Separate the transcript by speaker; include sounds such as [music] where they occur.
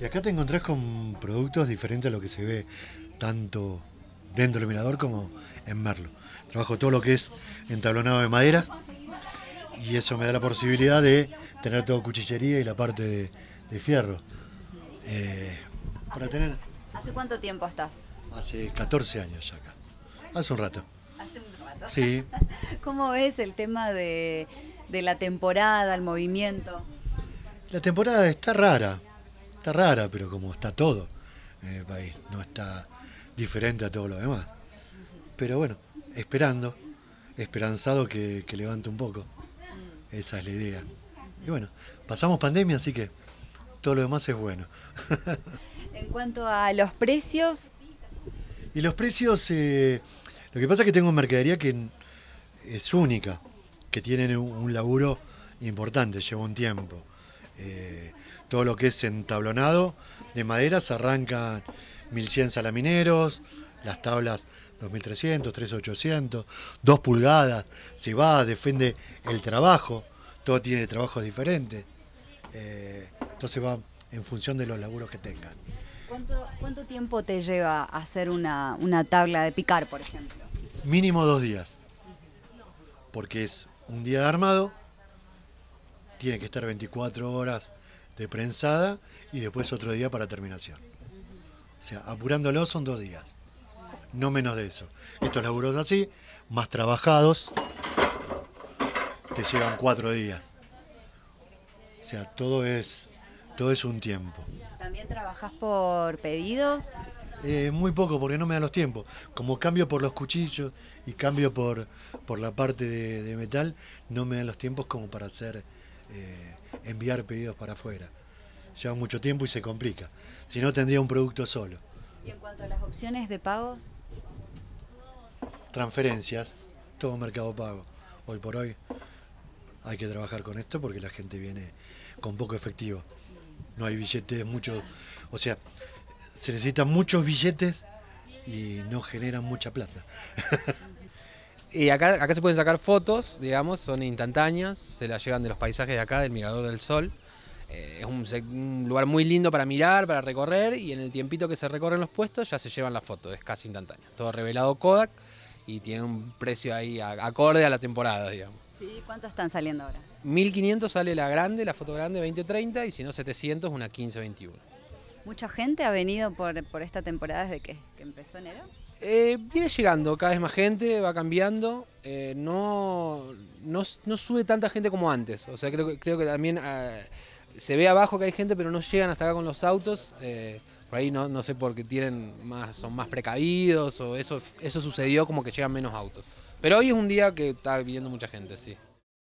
Speaker 1: Y acá te encontrás con productos diferentes a lo que se ve tanto dentro del mirador como en Merlo. Trabajo todo lo que es entablonado de madera y eso me da la posibilidad de tener todo cuchillería y la parte de, de fierro. Eh, para tener
Speaker 2: ¿Hace cuánto tiempo estás?
Speaker 1: hace 14 años ya acá. Hace un rato.
Speaker 2: Hace un rato.
Speaker 1: Sí, [laughs]
Speaker 2: ¿Cómo ves el tema de, de la temporada, el movimiento?
Speaker 1: La temporada está rara, está rara, pero como está todo en el país, no está diferente a todo lo demás. Pero bueno, esperando, esperanzado que, que levante un poco. Esa es la idea. Y bueno, pasamos pandemia, así que todo lo demás es bueno. [laughs]
Speaker 2: En cuanto a los precios,
Speaker 1: Y los precios, eh, lo que pasa es que tengo mercadería que es única, que tienen un laburo importante, lleva un tiempo. Eh, todo lo que es entablonado de madera se arranca 1100 salamineros, las tablas 2300, 3800, 2 pulgadas, se va, defende el trabajo, todo tiene trabajos diferentes. Eh, entonces va en función de los laburos que tengan.
Speaker 2: ¿cuánto, cuánto tiempo te lleva hacer una, una tabla de picar, por ejemplo?
Speaker 1: Mínimo dos días. Porque es un día de armado, tiene que estar 24 horas de prensada y después otro día para terminación. O sea, apurándolo son dos días. No menos de eso. Estos laburos así, más trabajados, te llevan cuatro días. O sea, todo es, todo es un tiempo.
Speaker 2: ¿También trabajás por pedidos?
Speaker 1: Eh, muy poco porque no me dan los tiempos. Como cambio por los cuchillos y cambio por, por la parte de, de metal, no me dan los tiempos como para hacer eh, enviar pedidos para afuera. Lleva mucho tiempo y se complica. Si no, tendría un producto solo.
Speaker 2: Y en cuanto a las opciones de pagos,
Speaker 1: Transferencias, todo mercado pago. Hoy por hoy hay que trabajar con esto porque la gente viene con poco efectivo. No hay billetes, mucho. O sea, se necesitan muchos billetes y no generan mucha plata. [laughs]
Speaker 3: Y acá, acá se pueden sacar fotos, digamos, son instantáneas, se las llevan de los paisajes de acá, del Mirador del Sol. Eh, es un, lugar muy lindo para mirar, para recorrer, y en el tiempito que se recorren los puestos ya se llevan la foto, es casi instantáneo. Todo revelado Kodak y tiene un precio ahí a- acorde a la temporada, digamos.
Speaker 2: ¿sí? ¿cuánto están saliendo ahora?
Speaker 3: 1500 sale la grande, la foto grande 2030, y si no 700 una 1521.
Speaker 2: ¿Mucha gente ha venido por, por esta temporada desde que, que empezó enero?
Speaker 3: Eh, viene llegando cada vez más gente, va cambiando. eh, no, no, no sube tanta gente como antes. O sea, creo, creo que también eh, se ve abajo que hay gente, pero no llegan hasta acá con los autos. eh, por ahí no, no sé por qué tienen más, son más precavidos o eso, eso sucedió como que llegan menos autos. Pero hoy es un día que está viniendo mucha gente, sí.